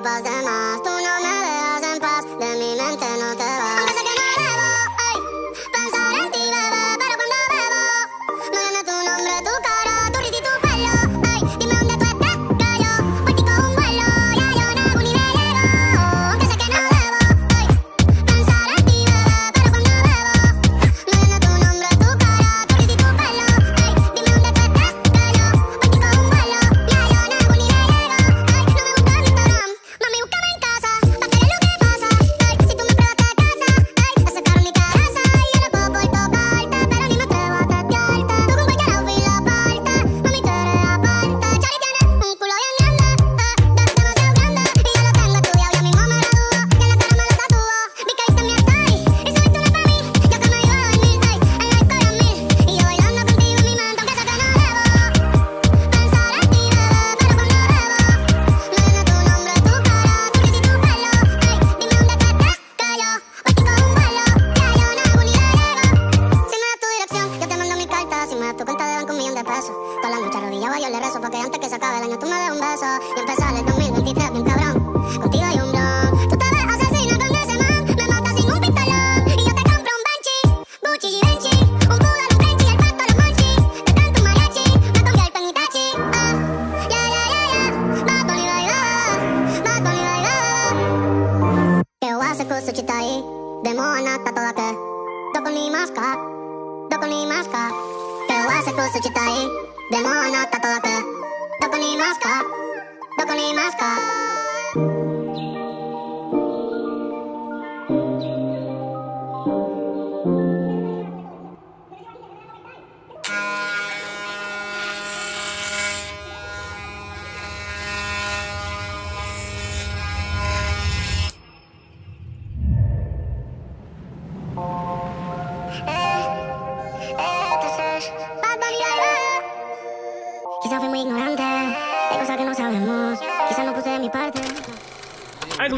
más.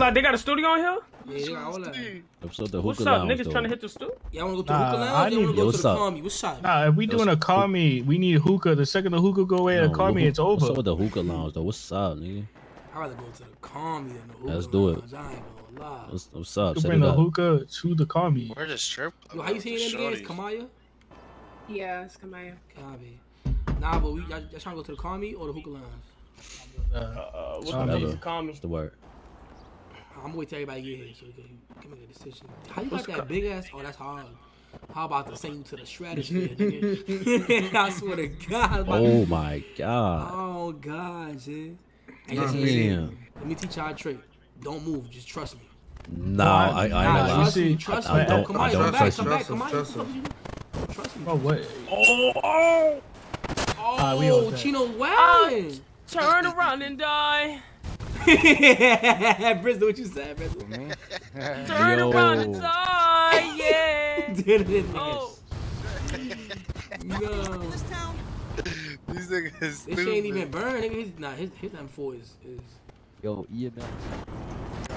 I ain't gonna lie, they got a studio on here? Yeah, they got all that. Episode the What's up? Niggas though. trying to hit the studio? Y'all wanna go to Nah, hookah I lounge? Y'all wanna need- go Yo, to the what's up? Kami? What's up? Nah, if we doing a call me, we need hookah. The second the hookah go away, No, the call me, hookah- it's What's up over. with the hookah lounge though? What's up, nigga? I'd rather go to the Kami than the hookah Let's do it. I ain't gonna lie. What's, what's up? You bring it the hookah to the call me. Where the strip? Yo, how you saying that again? It's Kamaya? Yeah, it's Kamaya. Kabi. Nah, but we y'all, y'all trying to go to the Kami or the hookah lounge? Uh, Uh, what the fuck yeah. is it call me? What's the word? I'm gonna wait till everybody get here so we can, can make a decision. How you got What's that co- big ass? Oh, that's hard. How about to send you to the stratosphere, nigga? I swear to God. Oh my god. Oh God, Jay. Hey, listen, listen. Damn. Let me teach y'all a trick. Don't move. Just trust me. No, I, I ain't Nah, gonna trust me. See, Trust I- me. Don't- come I on, don't come back. trust Come you. back. Come on. Trust Trust me. bro, what? Oh, oh! We Oh, on. Chino Ah, Wildin'. turn around and die. Bristol, what you said, Bristol? Oh, Turn Yo. around and die. Yeah. did Oh. No. These niggas This shit ain't even burned. Nigga, his, nah, his, his M4 is, is Yo, EMS.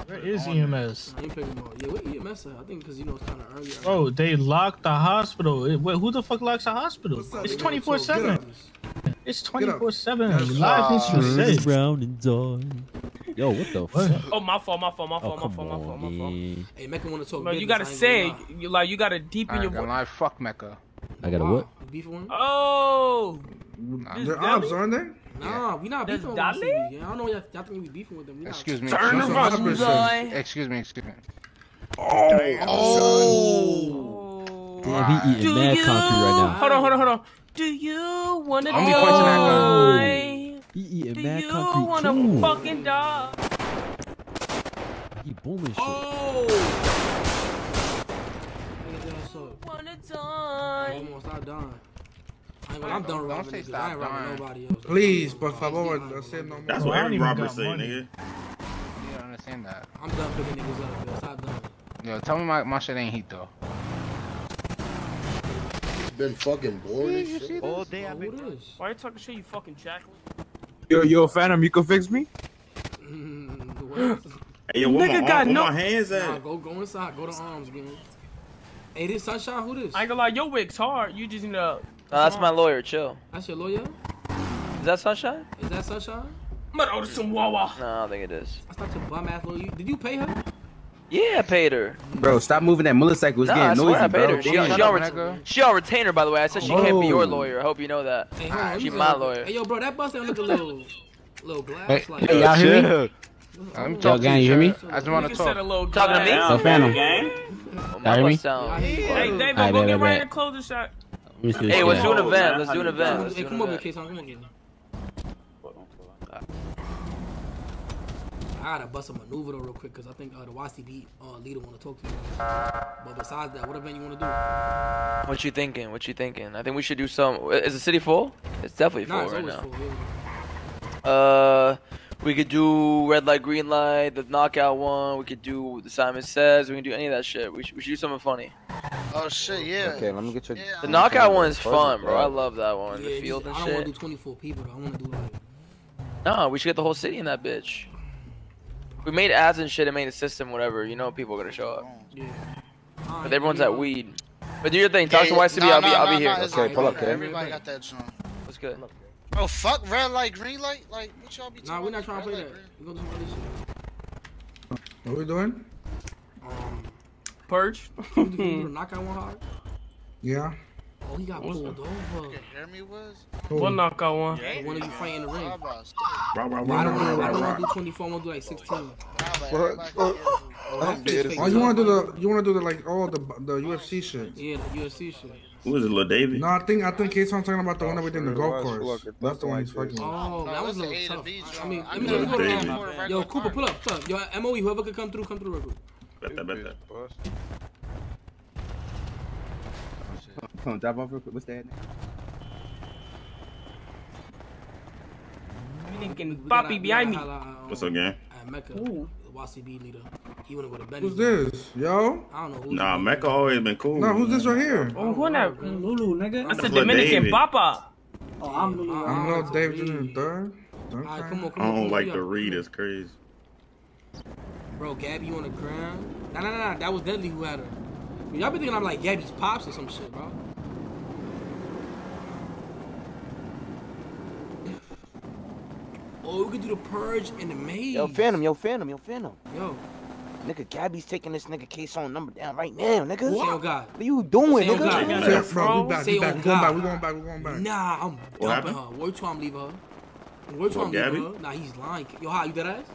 Where is EMS? I ain't picking him up. Yeah, what EMS at? I think because, you know, it's kind of early. Bro, they locked the hospital. It, wait, who the fuck locks the hospital? Up, It's 24-7. It's Get twenty up. four seven. Live needs to be Turn around and die. Yo, what the fuck? Oh, my fault, my fault, my Oh, fault, my come fault, my fault, my fault. Hey, Mecca want to talk Bro, business, you gotta say, you like, you gotta deepen I your ain't gonna voice. lie, fuck Mecca. I got a Wow. what? You beefing? Oh, Nah, They're Deli? ops, aren't they? Nah, we not beefing with them. Yeah, I don't know y'all, y'all think we beefing with them. We not. Excuse me. turn That's what around Hopper and said. die. Excuse me, excuse me. Oh. Oh. Damn, he eating Do mad you? concrete right now. Hold on, hold on, hold on. Do you wanna I'm be pointing that die? He eating Do mad you concrete wanna too. fucking die? He booming shit. Oh. Nigga, that ass up. Wanna I'm die? almost not done. I mean, I'm done Don't rapping say niggas. I ain't rapping nobody else. Please, por favor, don't say no more. That's what every even rapper say, money. nigga. You don't understand that. I'm done picking niggas up, yo. Stop done. Yo, tell me my, my shit ain't heat though. It's been fucking boring as shit. All day Oh, who it is? Why you talking shit, you fucking jackal? Yo, yo, Phantom, you can fix me? Mm. Hey, yo, where Nigga my, got where no- my hands Nah, go go inside. Go to arms again. Hey, this Sunshine. Who this? I ain't gonna lie, your wig's hard. You just need to. Nah, that's my lawyer. Chill. That's your lawyer. Is that Sunshine? Is that Sunshine? I'm gonna order some Wawa. No, I don't think it is. That's not your bum ass little. You, did you pay her? Yeah, I paid her. Bro, stop moving that motorcycle. It's Nah, I getting swear I noisy, paid bro. her. She, she, on ret- she on retainer, by the way. I said she can't be your Oh. lawyer. I hope you know that. Hey, hold on, She's my how- lawyer. Hey, yo, bro, that bus don't look a little, little glass Hey, like. hey, y'all hear me? Chill. I'm Yo, talking gang, you hear me? I just want to Set a talk. little Talking to me? glass. Yo, Phantom. Gang. Oh, Y'all hear my me? Hey, Hey, David, Alright, go get bet, right in the clothing shop. Let me see this Hey, let's do an Oh, event. Let's do an you event. Hey, come over here, event. K-Son, come over here. I gotta bust a maneuver though real quick because I think uh, the YCB uh, leader want to talk to you. But besides that, what event you want to do? What you thinking? What you thinking? I think we should do some. Is the city full? It's definitely full Nah, it's right now. full. yeah. Uh, we could do red light, green light, the knockout one. We could do the Simon Says. We can do any of that shit. We should, we should do something funny. Oh shit, yeah. Okay, let me get your. The knockout one is fun, bro. I love that one. Yeah, The field just- and I don't want to do 24 people though. I want to do like. No, we should get the whole city in that bitch. We made ads and shit and made a system, whatever. You know, people are gonna show up. Yeah. But everyone's at weed. But do your thing. Talk to Yeah, YCB. nah, I'll be, nah, I'll nah, be here. nah, Okay, pull up, good. kid. Everybody got that joint. What's good? Bro, fuck red light, green light. Like, what y'all be talking Nah, we're not trying to play Red that. We're gonna do some other shit. What we doing? Um, Purge. you do you do the knockout one hard? Yeah. Oh, he got What's pulled that? over. green? Hear me, was? What knockout one? The one of you fighting in the ring. How about stay? Rah, rah, I don't rah, want. I don't want to do 24. I want to do like 16. Nah, but everybody oh, got. Oh, you want to do the? You want to do the like all the the UFC shit? Yeah, the UFC shit. Who is it, Lil David? No, I think I think K-Son's talking about the one that we did in the golf course. look, That's the one he's fucking. Oh, that was a little the A to tough. B I joint. mean, I let me know let me go the. David. Yo, Cooper, pull up, pull up. Yo, MOE, whoever could come through, come through real quick. Bet that, bet that. Come on, drive off real quick. What's that? Thinking We Poppy behind me. gotta holla, um, What's up, gang? Mecca, the YCB leader. He wanna go to Benny. Who's this? Yo? I don't know who's Nah, Mecca always been cool. No, who's this right here? Oh, who that? Lulu, nigga. That's a That's Lil Dominican David. Papa. Oh, I'm Lulu. I don't know, Dave Jr. the third. Alright, come on, come I don't on, like we the read. It's crazy. Bro, Gabby on the ground. Nah, nah, nah, nah. That was Deadly who had her. Y'all be thinking I'm like Gabby's pops or some shit, bro. Oh, we could do the purge in the maze. Yo, Phantom, yo, Phantom, yo, Phantom. Yo, Nigga, Gabby's taking this nigga case on number down right now, nigga. say on God. What you doing, Say on God. nigga? Say- Bro, we back, Say we back, on we going back, we going back, we going back. Nah, I'm What dumping happened? her. Word to I'm leave her. Word to What, I'm leave Gabby? her. Nah, he's lying. Yo, how you dead ass?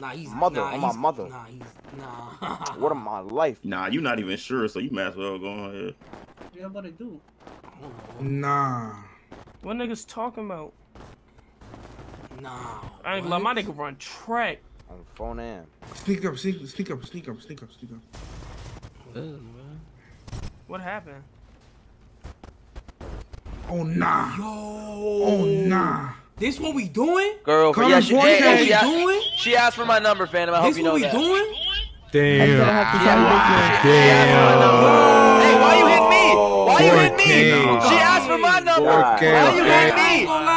Nah, he's Mother, nah, on my he's- mother. Nah, he's nah. What of my life? Nah, you not even sure, so you might as well go ahead. Yeah, what it do? Nah. What niggas talking about? Nah. I ain't gonna lie, my nigga run track. On the phone and. Sneak up, sneak, sneak up, sneak up, sneak up, sneak up. What happened? Oh nah. Yo. Oh nah. This what we doing? Girl, Come yeah, on, she, hey, this hey, what she, we asked, doing? she asked for my number, Phantom. I hope This you what we doing? Damn. Damn. Hey, why you hit me? Why you hit me? 4K. She asked for my number. Okay, Why you okay. hit I ain't me?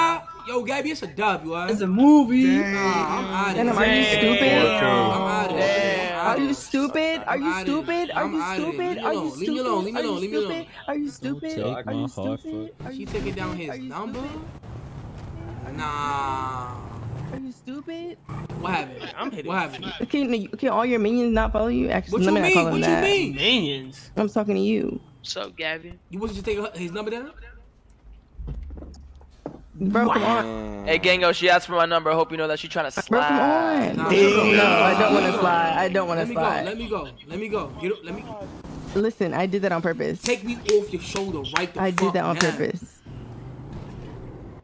Gonna. Yo, Gabby, it's a dub, you alright? It's a movie. Nah, I'm out of Damn, here. are you stupid? I'm out of here. Are you stupid? Are you I'm outta stupid? here. Are I'm you outta here. stupid? Leave Are me you alone. Leave me alone. Leave me stupid? Are alone. you Leave me alone. stupid? Are you stupid? take Are my you heart stupid? Are She you taking down stupid? his Are you number? stupid? Nah. Are you stupid? What happened? I'm hitting. What happened? Can, can all your minions not follow you? Actually, What let you me not call mean? them What you that. mean? Minions. I'm talking to you, What's up, Gavin? You wasn't just taking his number down? Bro. Come on, Hey, Gango, she asked for my number. I hope you know that she trying to bro. Come slide. on. Nah, Damn. nah. No, I don't want to slide. I don't want to me go. slide. Let me go. Let me go. Get up. Let me Listen, I did that on purpose. take me off your shoulder right the I fuck did that on now. purpose.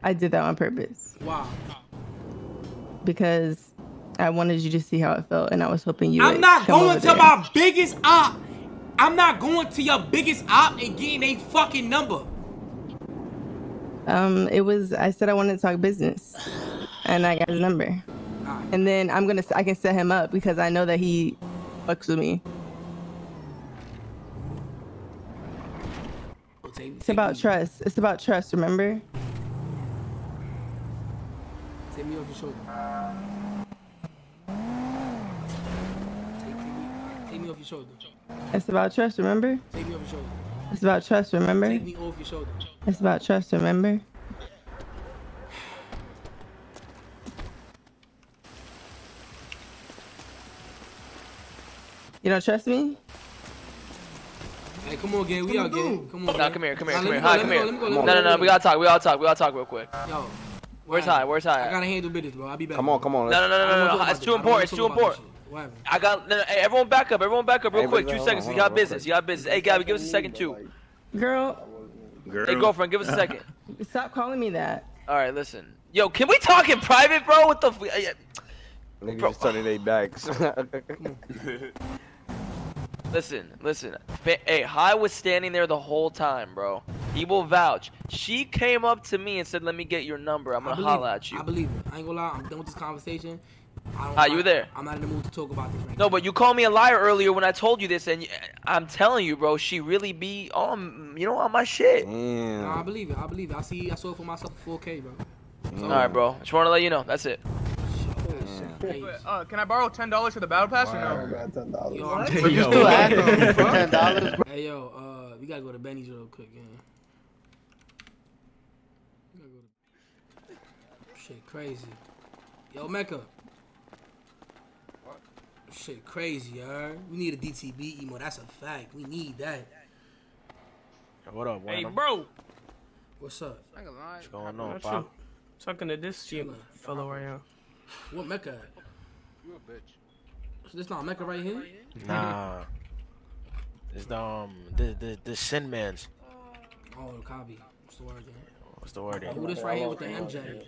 I did that on purpose Wow. because I wanted you to see how it felt, and I was hoping you. I'm not come going over to there. my biggest op. I'm not going to your biggest op and getting a fucking number. Um, it was. I said I wanted to talk business, and I got his number. And then I'm gonna. I can set him up because I know that he fucks with me. It's about trust. It's about trust. Remember? Take me off your shoulder. Take, me off your shoulder. It's about trust. Remember? Take me off your shoulder. It's about trust. Remember? Take me off your shoulder. It's about trust, remember? You don't trust me? Hey, come on, gang. We all out, gang. Come on. Nah, come here, come here, come here. Hi, come here. No, no, no. We gotta talk. We all talk. We all talk real quick. Yo. Where's high? Where's high? I gotta handle business, bro. I'll be back. Come on, come on. No, no, no, no, no. no. It's too important. It's too important. I got no, no, hey, everyone back up. Everyone back up real hey, quick. Two seconds. You got business. You got business. Hey, Gabby, give us a second too. Girl, Girl. Hey, girlfriend, give us a second. stop calling me that. All right, listen. Yo, can we talk in private, bro? What the? F- uh, yeah. Niggas Bro. just turning their backs. Listen, listen. Hey, High was standing there the whole time, bro. He will vouch. She came up to me and said, "Let me get your number. I'm gonna believe holla at you." I believe it. I ain't gonna lie. I'm done with this conversation. I don't Ah, you were like- there. I'm not in the mood to talk about this right No, but you called me a liar earlier when I told you this, and I'm telling you, bro, she really be on, you know, on my shit. now. Nah, I believe it. I believe it. I see. I saw it for myself for 4K, bro. All right, bro. Just want to let you know. That's it. Hey, Uh, can I borrow ten dollars for the battle pass or no? yo, I'm But you Yo. still asking for Ten dollars. Hey yo, uh, we gotta go to Benny's real quick, yeah. We gotta go to... Shit crazy. Yo, Mecca. Shit crazy, alright? We need a DTB emo. That's a fact. We need that. What up, Hey, bro. What's up? What's going on, pop? Talking to this cheap fellow right here. What Mecca? at? You a bitch. So this not Mecca right here? Nah. It's the um the the the Sin Man's. Oh, copy. What's the word then? What's the word? Who this right here with the MJ?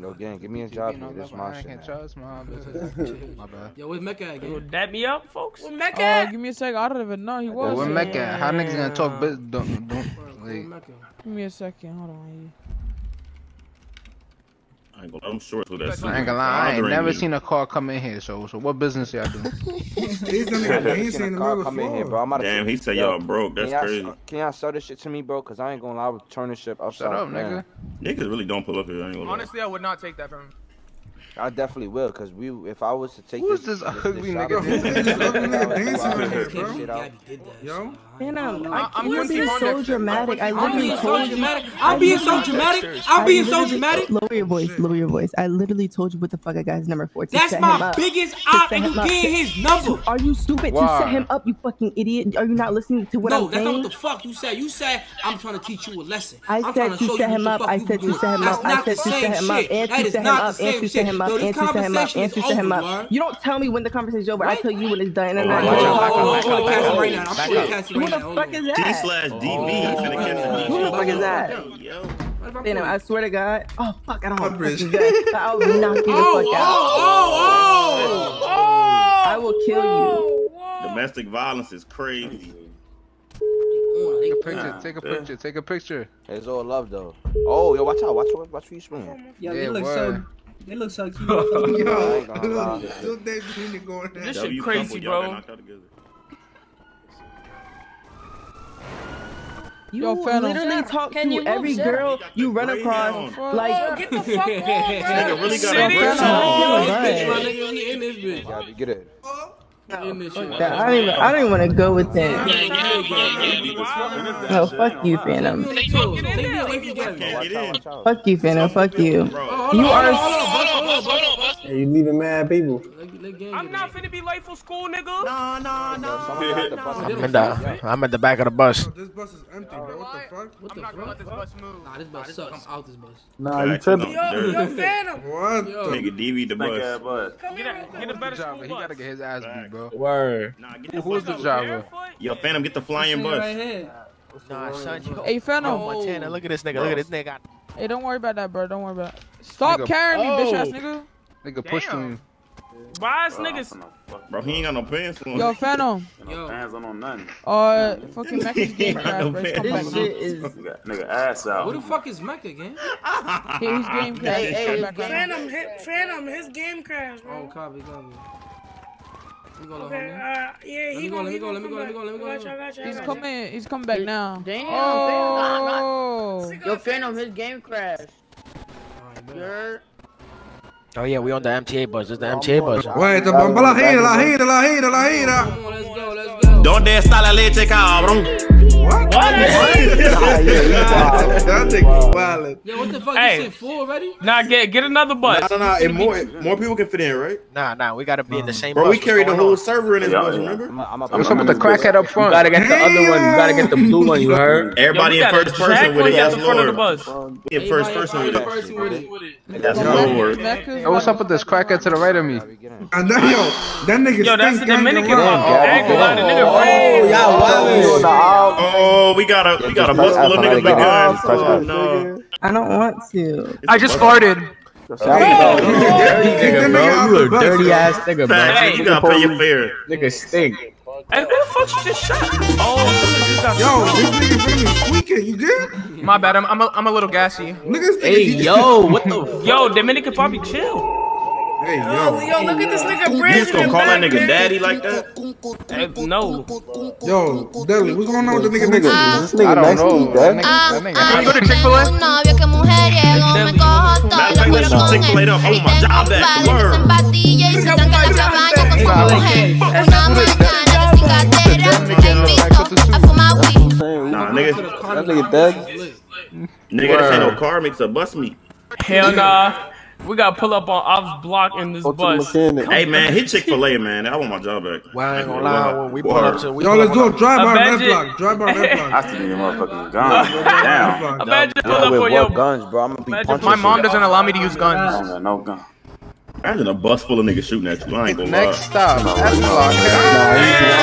No, gang, give me a job here. This is my I shit. can't trust my business. My bad. Yo, where's Mecca at, You gang? dap me up, folks. Uh, give me a sec. I don't even know he Yo, was. where here. Mecca at? How niggas gonna talk business? Don't, don't, Where's like, Mecca? Give me a second. Hold on. I ain't gonna, I'm sure who that I ain't gonna lie, I ain't never seen a car come in here. So, so what business y'all do? These niggas dancing in the car middle of come in here, bro. I'm about to Damn, he said y'all broke. That's can y'all- crazy. Can y'all sell this shit to me, bro? Cause I ain't gonna lie, I would turn this shit upside Shut up, down. nigga. Niggas really don't pull up here. I ain't gonna lie. Honestly, I would not take that from him. I definitely will, cause we, if I was to take Who's this, this ugly shop- nigga? Who is this ugly nigga dancing I'll in here, take bro? this shit out. That. Yo. Man, I'm, I I'm can't Quincy so dramatic. I I'm literally being so told you. dramatic. I'm being so dramatic. I'm being so literally- dramatic. Lower your voice. Lower your voice. I literally told you what the fuck I got his number for. To That's my biggest To op, and you him up. getting his number. Are you stupid to set him up? You fucking idiot. Are you not listening to what I'm saying? No, that's not saying? what the fuck you said. You said I'm trying to teach you a lesson. I said trying to to show set you him what up. the I said you to doing. set him That's up. I not said the to same set him up. shit. And That to is set him not up. the And same to set him up. Yo, And this to set him up. conversation And is to set him up. You don't tell me when the conversation's over. I tell you when it's done. And then I back know. up, back up, back up, back cast up. him right now. I'm Back sure up. Cast him Who the fuck is T that? slash DV. Oh. He the Who the fuck is that? Oh. Yo. You I swear to God. Oh fuck! I don't have Bridge. fucking gun. I'll knock you the Oh, fuck out. oh, oh, oh. I will kill you. Domestic violence is crazy. Take a picture. Take a picture. Take a picture. It's all love though. Oh, yo, watch out, watch what, watch who you swinging. Yo, Yeah, they look word. so. They look so cute. I Yo, ain't gonna lie. little Dave going. This shit crazy, couple, y'all got bro. You Yo, Phantom. literally talk Can to you move, every sir? girl you run Greyhound. across. Like, get the fuck on, Nigga really got City. a break Phantom, on. I Bitch, feel my bad. nigga, we in this bitch. Get it. We in this shit. that- I don't even. I don't even want to go with that. No, fuck you, Phantom. Take me away from Gabby. Can't get in. Watch out. Fuck you, Phantom. Fuck you. You are- on. you leaving mad people. Let- let gang I'm not finna be late for school, nigga. Yo, someone got the bus They up. don't I'm in the, I'm at the back of the bus. This bus is empty, bro. What the fuck? What I'm the not gonna let fuck? this bus move. Nah, this bus sucks. I'm out this bus. Nah, you Facts, tripping. it's on dirt. What Yo. the? Nigga DV the bus. Get a, get a better Driver, school he gotta get his ass beat, bro. Word. Nah, get the Who's the driver? Yo, Phantom, get the flying Right bus. here. Nah, son, you Hey, Phantom. Oh, Montana, look at this nigga. Look at this nigga. Hey, don't worry about that, bro. Don't worry about it. Stop Nigga- carrying me, bitch ass Oh. nigga. Nigga pushed Damn. him. Why is niggas? Bro, he ain't got no pants on. Yo, Phantom. Yo. Uh, fucking Mecca's game crash, bro. It's come back This shit is. Nigga ass out. Who the fuck is Mecca again? Yeah, his game crash. Hey, hey, come back right now. Phantom, hit, Phantom, his game crashed, Oh, copy, copy. Let me go, Okay, homie. uh, yeah, Let he me go, gonna, let me he go, let me go, let me go, let me go, let me go. got you, I He's got you. coming. He's coming back now. Damn, Oh. Yo, Phantom, his game crashed. You're Oh yeah, we on the MTA bus. This is the MTA bus. Wait, the bomba la gira, la gira, la gira, la gira. Come on, let's go, let's go. ¿Dónde está la leche, cabrón? What? That nigga wildin'. Yo, what the fuck? Hey. This shit full already? Nah, get get another bus. No, no, no. It more, more people can fit in, right? Nah, nah, we gotta be in the same. Bro, bus. we carried the whole on? server in this Yeah, bus, yeah. remember? What's up with the crackhead up front? You gotta get the other one. You gotta get the blue one. You heard? Everybody in first person with it. at That's the front of the Lord. In first person with it. person with it. That's Lord. Mecca. What's up with this crackhead to the right of me? And that, yo, that nigga Yo, that's the stink gang Dominican around. bus. Oh, I ain't gonna lie, the nigga Oh, y'all oh, wildin'. Oh, Oh, we got a we got a bus full of niggas with guns. Oh no. I don't want to. I just farted. You dirty nigga, bro. You a dirty ass nigga, bro. Facts, you gotta pay your fare. Nigga stink. Hey, who the fuck you just shot? Oh, you just got Yo, this nigga in front of me squeaking. You good? My bad. I'm I'm a, I'm a little gassy. Niggas Hey, yo, what the? Yo, Dominican Poppy, chill. Hey, Yo, yo. yo, look at this nigga You Brandon. just gonna call that nigga daddy like that? Hey, no. Yo, Deli, what's going on with the nigga next to you? This nigga next to you, that nigga. That. Can we go to Chick-fil-A? Un novio que mujeriego, me cojo todo Matter of y lo fact, let's juro Chick-fil-A él. up. Oh my job back. Word. empatilla y se dan que la cabaña con su mujer. Una mañana de cicatera, te invito a fumar weed. Nah, nigga. That nigga dead. Nigga, this ain't no car meet, it's a bus meet. Hell nah. We gotta pull up on Ops block in this Go to the bus. mechanic. Hey man, hit Chick Fil A, man. I want my job back. Well, I ain't gonna lie. When we pull up to, we Yo, pull let's up do on a drive by red Imagine- block. Drive by red block. I still need a motherfucking gun. Damn. Imagine pull up with on your what guns, bro? I'm gonna be Imagine punching. My mom shit. doesn't allow me to use guns. got no gun. Imagine a bus full of niggas shooting at you. I ain't gonna lie. Next stop, S block.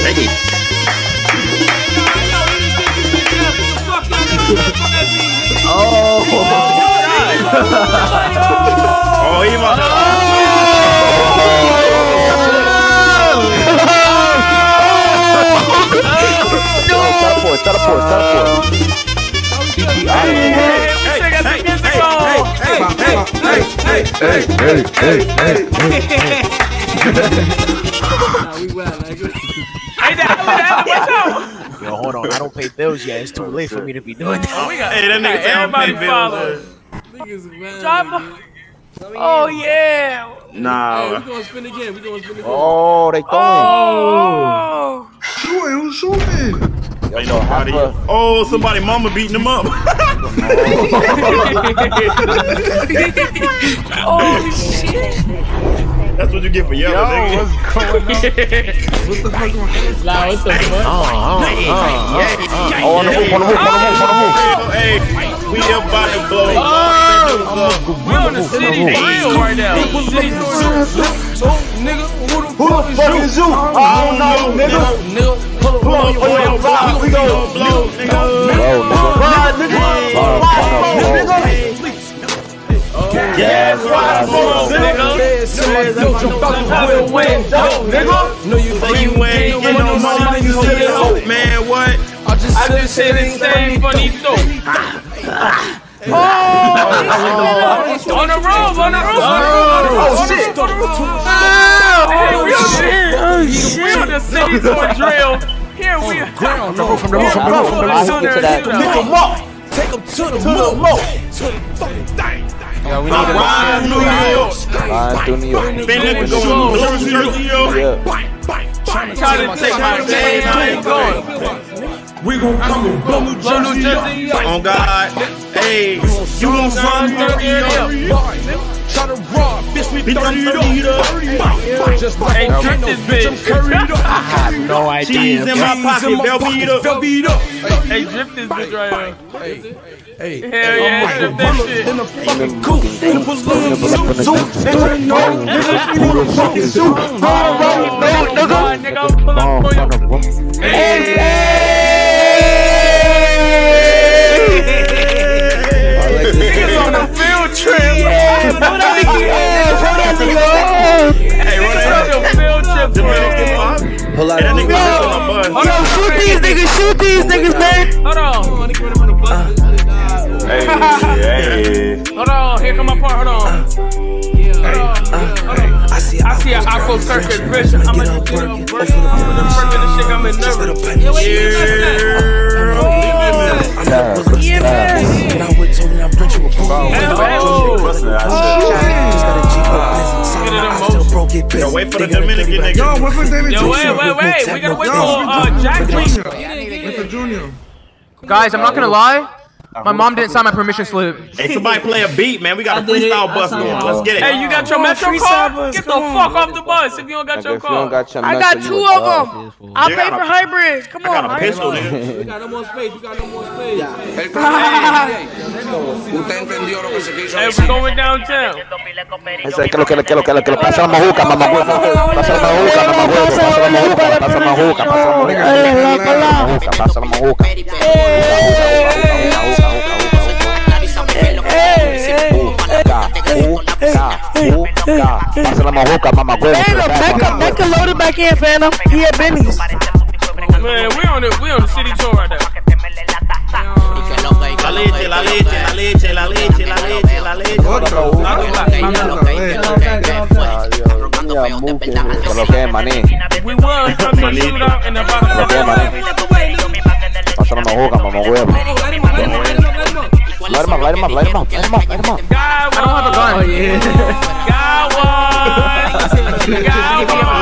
Hey, oh, he about Teleport, teleport, teleport. Hey, that, Yo, hold on. I don't pay bills yet. It's too oh, late for me to be doing that. Oh, we got, Hey, that nigga say I don't everybody follow. Niggas Drive Oh yeah. Hey, we Nah. gonna spin again. We gonna spin again. Oh, they throwing. Oh. Shooting, who's shooting? Ain't nobody. Oh, somebody mama beating him up. oh shit. That's what you get for yelling, nigga. what's going on? What the fuck going on? Nah, what the fuck? Oh, on the roof, on the roof, on the roof, on the roof. Oh! Hey, we about to blow. We on the city real right now. City Who the fuck is you? I don't know, nigga. Pull up on your block. We go. blow, nigga. Bro, nigga. Ride, nigga. Ride, nigga. Yes, right, nigga. No, you Say you ain't get no money, you still hope, man. What? I just said the same funny though. Ah. Oh! oh on the roof, on the roof, on the roof, Oh, on the shit. roof, on the roof. Oh, we on the- Oh We shit. on the city for drill. Here we are. From the roof, from the roof, from the roof, from the roof. I hit to that. Pick 'em up. Take 'em to the moat. Yeah, we need I'm riding New York. Ride through New York. Finna going blue, Sergio. Yeah. Trying to take my name, I ain't going. We gon' come blow New Jersey up. On God. Hey, you want some? Bitch, done 30 up. just Hey, drip this bitch. I have no idea. Cheese in my pocket, Velveeta. Hey, drip this bitch right here. Hey. Hell yeah, oh drip that shit. In the fucking coupe, coop. Nibble up in the Who the fuck is you? Oh, nigga, I'm pulling up on you. Niggas on a field trip. Hey, run Niggas on a field trip, bro. Pull out That of nigga was on a bus. Hold on, Shoot these niggas, shoot these niggas, man. Hold on. Hey, hey. Hold on. Here come my part. Hold on. Hold on. Hold on. I see a aqua circus, bitch. I'm gonna get a break. I'm gonna break this shit. I'm in nervous. Yeah, wait, you Yeah, yeah. Hey, oh. Get it in. Yo, wait for the Dominican nigga. Yo, wait for David Yo, wait, wait, wait. We gotta wait for uh, Jack Wait for Junior. Guys, I'm not gonna lie. My mom didn't sign my permission slip. Hey, somebody play a beat, man. We got a freestyle bus going. Let's get it. Hey, you got your Metro card? Get the fuck off the bus if you don't got your card. I got two of them. I'll pay for hybrids. Come on. got a pistol, nigga. We got no more space. We got no more space. Hey, we going downtown. Ese, que lo que lo que lo que lo que lo pasa la majuca, mamá huevo. Pasa la majuca, mamá huevo. Pasa la majuca, pasa la majuca, pasa la majuca. Pasa la majuca. Pasa la majuca, mamá huevo. Hey, look, Mecca, Mecca loaded back in, Phantom. He at Benny's. Man, we on the we on the city tour right now. La leche, la leche, la leche, la leche, la leche, la leche. Huevo. Light him up, light him up, light him up, light him up, light him up. I don't have a gun. Got one. Got one.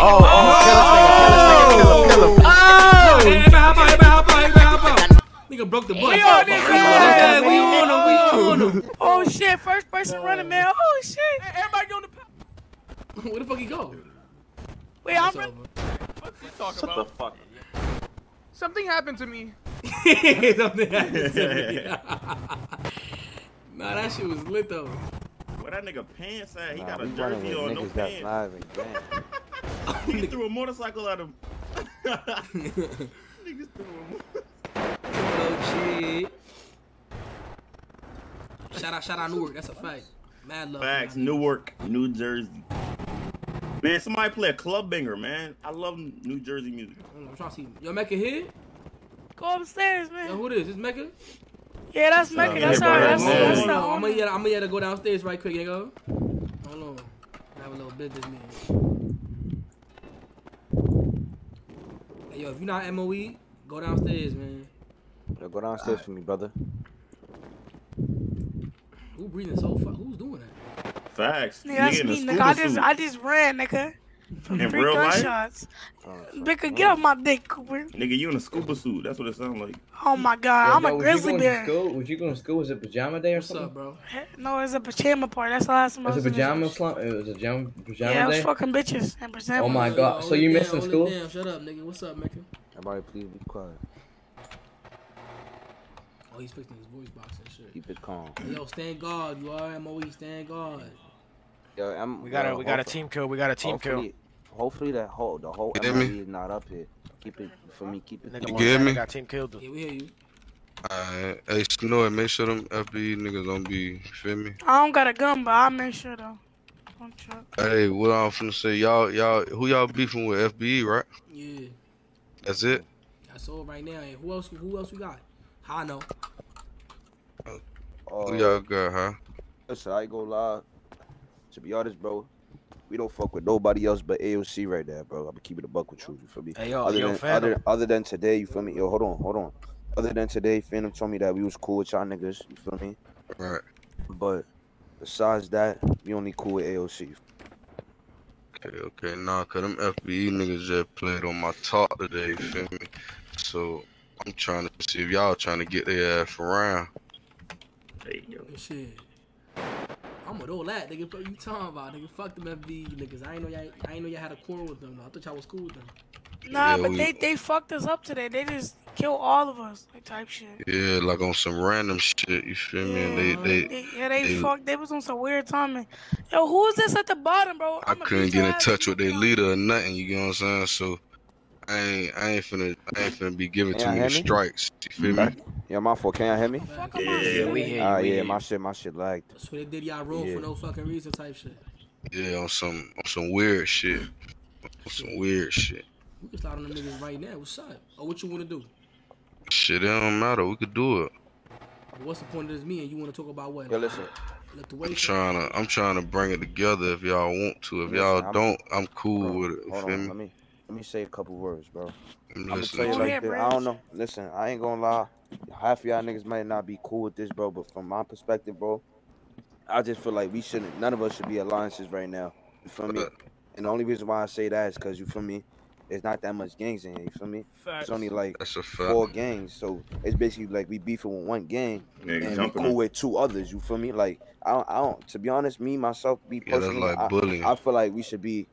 Oh, oh, kill this nigga, kill this nigga, kill him, kill him. Oh! Everybody hop out, everybody hop out, everybody hop out. Nigga broke the bus. We on this Yeah, we on him, we on him. Oh shit, first person running, man. Oh shit. Everybody on the Where the fuck he go? Wait, I'm It's running. over. talking What the fuck? Something happened to me. Something happened to me. Nah, that shit was lit though. Where that nigga pants at? He Nah, got a jersey on, no niggas that's pants. live and grand. Nigga threw a motorcycle at him. Niggas threw a shit. Shout out, shout out Newark. That's a fact. Mad love. Facts, Newark, New Jersey. Man, somebody play a club banger, man. I love New Jersey music. I'm trying to see. Yo, Mecca here? Go upstairs, man. Yo, who this? This Mecca? Yeah, that's up, Mecca. That's bro, all. that's That's Mecca. that's Hold the I'm gonna, I'm gonna go downstairs right quick, you go. Hold on. Have a little business meeting. Hey, yo, if you're not MOE, go downstairs, man. Yo, go downstairs for me, brother. Who breathing so far? Who's doing that? Facts. Yeah, that's Nigga in a me, nigga. I just. I just ran, nigga. From In three real life? gunshots. Oh, nigga, get off my dick, Cooper. Nigga, you in a scuba suit. That's what it sounds like. Oh my god, I'm a grizzly bear. School? Was you going to school? Was it pajama day or What's something? up, bro? No, it's a pajama party. That's the last time I Was was it pajama slump? It was a pajama, pajama Yeah, it was day? fucking bitches and pajamas. Oh my Yo, god. So you it missing school? Hold it down. Shut up, nigga. What's up, Mecca? Everybody, please be quiet. Oh, he's fixing his voice box and shit. Keep it calm. Yo, stand guard. You are MOE. Stand guard. Yo, I'm, We got a we got a team kill. We got a team kill. Hopefully, Hopefully that whole the whole You MLB me? is not up here. Keep it for me. Keep it. Nigga, for Montana me? Got team killed. Yeah, we hear you. Alright, hey, Snow, make sure them FB niggas don't be, you feel me? I don't got a gun, but I'll make sure though. Hey, what I'm finna say, y'all, y'all, who y'all beefing with? FBE, right? Yeah. That's it? That's all right now. And who else? Who else we got? How I know? Who y'all got, huh? Listen, I go gonna. To be honest, bro, we don't fuck with nobody else but AOC right there, bro. I'm gonna keep buck with you. You feel me? Hey, yo, other yo, than Phantom. other, other than today, you feel me? Yo, hold on, hold on. Other than today, Phantom told me that we was cool with y'all niggas. You feel me? Right. But besides that, we only cool with AOC. Okay, okay, nah, cause them FBE niggas just played on my top today, you feel me? So, I'm trying to see if y'all trying to get their ass around. Good shit. I'm with all that, nigga. What you talking about, nigga? Fuck them FB niggas. I ain't know y'all. I ain't know y'all had a quarrel with them. Though. I thought y'all was cool with them. Nah, Yeah, but we- they they fucked us up today. They just killed all of us, like type shit. Yeah, like on some random shit, you feel me? And they, they, They, yeah, they, they- fucked. They was on some weird timing. Yo, who is this at the bottom, bro? I couldn't get in touch with their leader or nothing. You get what I'm saying? So I ain't I ain't finna I ain't finna be giving too Can y'all many strikes. You feel me? Yeah, my fault. Can y'all hear me? Yeah, we hear you. Ah, we yeah, my you. shit, my shit lagged. So they did y'all roll Yeah. for no fucking reason, type shit. Yeah, on some on some weird shit. On some weird shit. We can start on them niggas right now. What's up? Or what you want to do? Shit, it don't matter. We could do it. What's the point of this meeting? You want to talk about what? Yo, listen. Let the I'm way trying to I'm trying to bring it together if y'all want to. If y'all don't, I'm cool with it. Hold feel on, me? let me let me say a couple words, bro. I'm gonna tell you like this. I don't know. Listen, I ain't gonna lie. Half of y'all niggas might not be cool with this, bro. But from my perspective, bro, I just feel like we shouldn't. None of us should be alliances right now. You feel me? And the only reason why I say that is because you feel me. There's not that much gangs in here. You feel me? Facts. It's only like four gangs, so it's basically like we beefing with one gang yeah, and we cool with two others. You feel me? Like I don't, I don't. To be honest, me myself, be personally, yeah, like I, I feel like we should be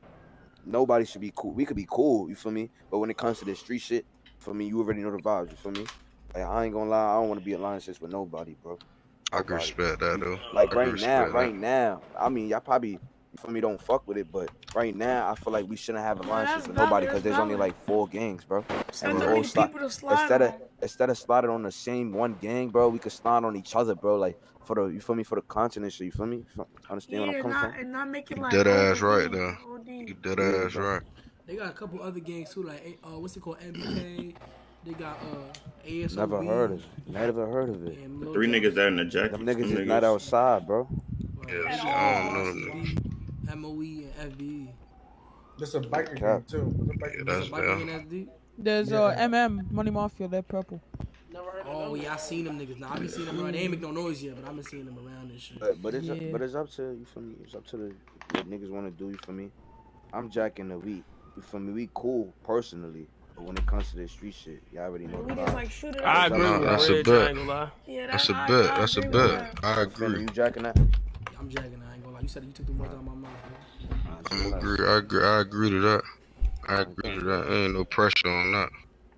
nobody should be cool. We could be cool, you feel me? But when it comes to this street shit, for me, you already know the vibes, you feel me? Like, I ain't gonna lie, I don't want to be alliance with nobody, bro. I can respect that though. Like right now, that. right now, I mean, y'all probably for me don't fuck with it, but right now I feel like we shouldn't have alliances with nobody because there's only like four gangs, bro. And we're all. Instead of instead of slotted on the same one gang, bro, we could slot on each other, bro. Like for the you feel me for the continent, so you feel me? Understand yeah, what I'm coming not, from? And not making like dead ass right though. You dead ass right. They got a couple other gangs too, like uh, what's it called, MBK. They got uh ASOB. Never heard of it. Never heard of it. The three niggas that in the jacket. Them niggas, niggas is not outside, bro. Yeah, I don't know. MOE and FBE. There's a biker game too. There's a biker, there's a biker game. There's yeah. uh, MM Money Mafia. They're purple. Oh yeah, I seen them niggas. Now I been seeing them around. They ain't make no noise yet, but I been seeing them around and shit. But, but it's yeah. up, but it's up to you for me. It's up to the what niggas want to do. You for me? I'm jacking the week. You for me? We cool personally. But when it comes to the street shit, y'all already know. We just like shoot it. I agree. That's a bet. That's a bet. That's a bet. I agree. You jacking that? I'm jagging. I ain't gonna lie. You said you took the words out of my mouth. I agree. I agree. I agree to that. I agree to that. Ain't no pressure on that.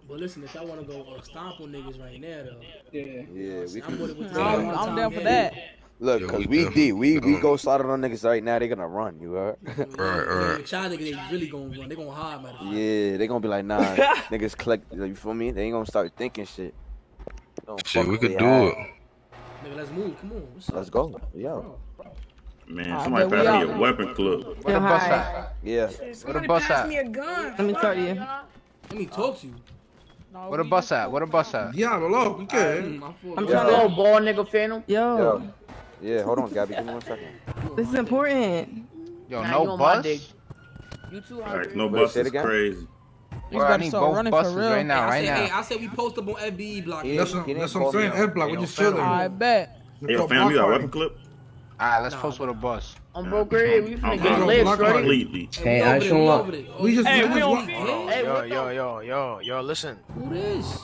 But listen, if y'all want to go uh, stomp on niggas right now, though. Yeah. Yeah. We I'm, with, I'm, down for that. Look, cause we, we D, we we go slaughter on niggas right now. They gonna run, you heard? right, right. Child niggas, they really gonna run. They gonna hide, man. Yeah, they gonna be like, nah, niggas collect. You feel me? They ain't gonna start thinking shit. Shit, we could do it. Nigga, let's move. Come on. Let's go. Yeah. Man, somebody pass me a weapon clip. Where the bus at? Yeah. Where the bus at? Let me tell you. Let me talk to you. No, a bus at? What a bus at? Yeah, hello. We good. I'm trying to go ball nigga phantom. Yo. Yo. Yeah, hold on, Gabby. Give me one second. This is important. Yo, no you bus? You too All right, no bus is crazy. Bro, I need both buses right now, right now. Hey, I said we post up on FBE block. Yeah, that's what, I'm saying, F block. We just chilling. I bet. Hey, yo, fam, you got a weapon clip? Alright, let's nah, post with a bus. I'm bro grade. We finna get lit, Completely. Hey, I just want. We just. Hey, we on Yo, yo, yo, yo, yo. Listen. Who this?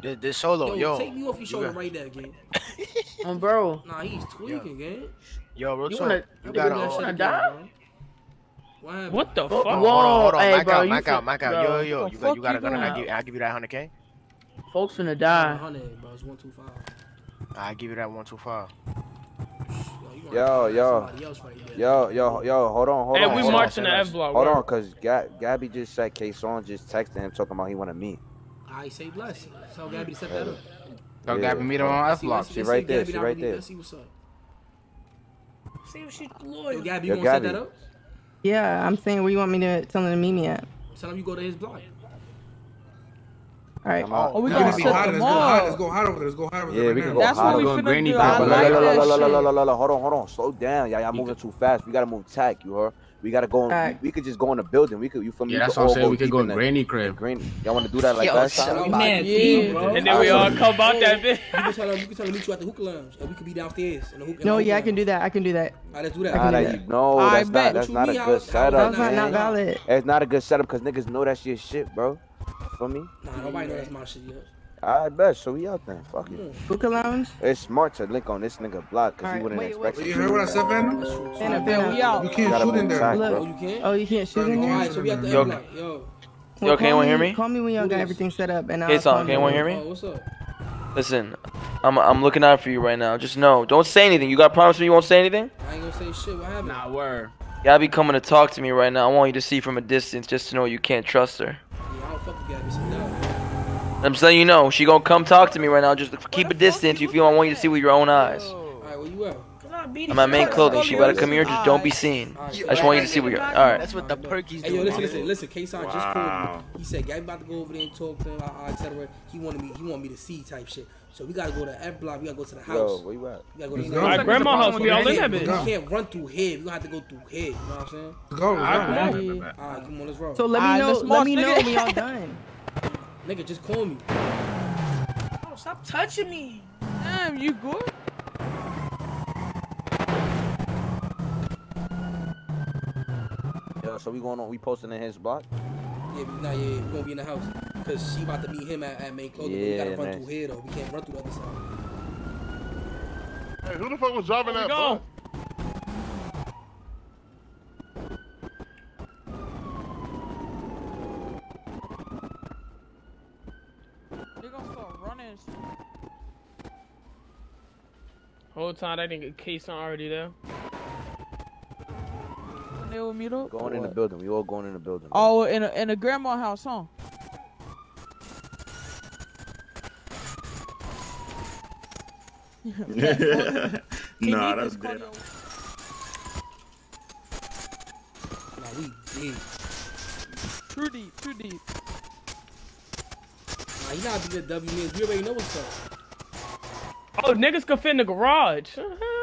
This, this solo, yo. Yo, Take me off your shoulder right there, gang. um, bro. Nah, he's tweaking, gang. Yo, real talk. You gotta. You die? What the fuck? Whoa, hold on, hey, bro, out, Mike out, Mike out. Yo, yo, you got, you got a gun, and I give, I give you that hundred k. Folks finna die. Hundred, bro, it's one two five. I give you that one two five. Yo, yo. Yo, yo, yo, hold on, hold hey, on. Hey, we marching the F block. Hold on, because Gabby just said K Song just texted him talking about he wanted me. I say bless. So Gabby set that up. So yeah. Gabby meet him on F block. She right there. She right there. See what's up. See if she loyal. Gabby, you gonna set that up? Yeah, I'm saying where you want me to tell him to meet me at. Tell him you go to his block. All right. Oh, we no, gotta set hot. Let's go hot over there. Let's go hot over there. Yeah, right we can now. go That's hot. what we finna do. I like la la. Hold on, hold on. Slow down. Y'all y'all moving too fast. We gotta move tack, you heard? We gotta go. In, right. we, we could just go in the building. We could. You feel me? Yeah, that's what I'm saying. We could go in granny crib. Granny. Y'all want to do that like Yo, last time? Yeah. bro. And then we all come out that bitch. You can tell them. Meet you at the hookah lounge, and we could be downstairs. In the hookah, no, yeah, I can do that. I can do that. All right, let's do that. All right, no, that's not. That's not a good setup. That's not valid. It's not a good setup because niggas know that shit, bro for me? Nah, nobody knows my shit yet. I bet. So we out then. Fuck you. Hookah Lounge? It's smart to link on this nigga block because right, he wouldn't wait, expect wait. it. You heard what I said, Van? Van, we out. You can't shoot in there. Inside. Oh, you can't? Oh, you can't shoot in there? So we have to yo, yo. Well, yo, can anyone hear me? Call me when y'all got everything set up. and Hey, son, can anyone hear me? Oh, what's up? Listen, I'm I'm looking out for you right now. Just know, don't say anything. You got promise me you won't say anything? I ain't gonna say shit. What happened? Nah, word. Y'all be coming to talk to me right now. I want you to see from a distance just to know you can't trust her. I'm saying you know, she gonna come talk to me right now. Just keep a distance. You feel I want you to see with your own eyes. My. I'm main clothing. She better come here. Just don't be seen. I just want you to see what you're. All right. That's what the perky's doing. Hey, yo, listen, listen, listen. Wow. just called me. He said, "Gabby about to go over there and talk to him, etc." He wanted me. He wanted me to see type shit. So we gotta go to F block. We gotta go to the house. Yo, where you at? We gotta go to the house. My grandma house. We all in that bitch. We can't run through here. We gonna have to go through here. You know what I'm saying? Go. All right, come on. All right, come on. Let's roll. So let me know. Let me know when y'all done. Nigga, just call me. Oh, stop touching me. Damn, you good? So we going on? We posting in his block? Yeah, we, nah, yeah, we gonna be in the house. Cause she about to meet him at, at main clothing. but we gotta run nice. through here though. We can't run through the other side. Hey, who the fuck was driving that? go. bus? They gonna start running. Whole time that nigga Kason already there. They will meet up. Going in the building. We all going in the building. Oh, in a in a grandma house, huh? nah, that's dead. Nah, we dead. Too deep, too deep. Nah, you know how to get W means. We already know what's up. Oh, niggas can fit in the garage. Uh-huh.